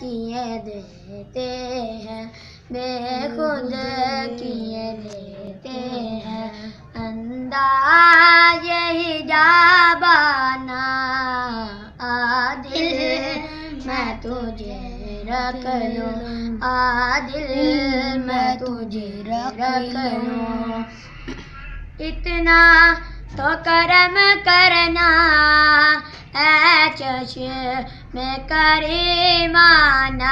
کیے دیتے ہیں۔ بے خود کیے دیتے ہیں۔ انداز یہی جابانا عادل میں تجھے رکھ لوں۔ عادل میں تجھے رکھ لوں۔ اتنا تو کرم کرنا اے چشم میں کریمانہ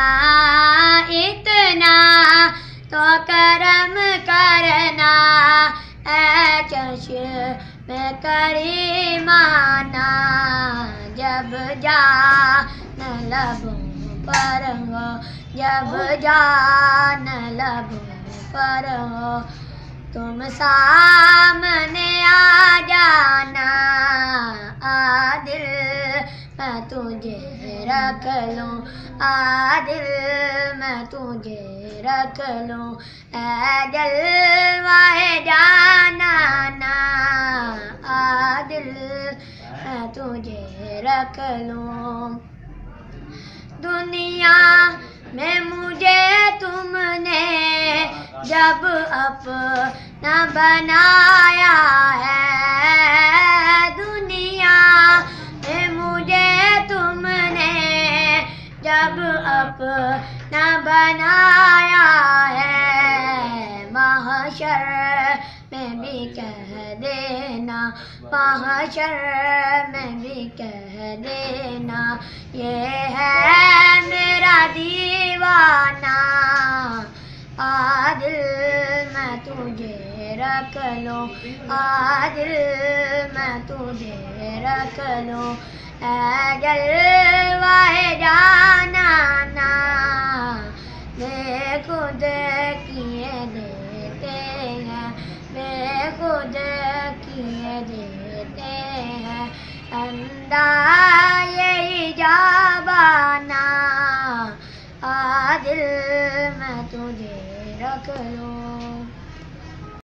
اتنا تو کرم کرنا اے چشم میں کریمانہ جب جا نہ لبوں پر ہو جب جان لبوں پر ہو تم سامنے میں تجھے رکھ لوں۔ عادل، میں تجھے رکھ لوں۔ اے جلوہ جانا نا۔ عادل، میں تجھے رکھ لوں۔ دنیا میں مجھے تم نے جب اپنا بنایا ہے۔ جب اپنا بنایا ہے محشر میں بھی کہہ دینا، محشر میں بھی کہہ دینا، یہ ہے میرا دیوانہ، عادل میں تجھے رکھ لوں، عادل میں تجھے رکھ لوں۔ اے جلوہ کیے دیتے ہیں بے خود کیے دیتے ہیں انداز یہی جابانا عادل میں تجھے رکھ لوں۔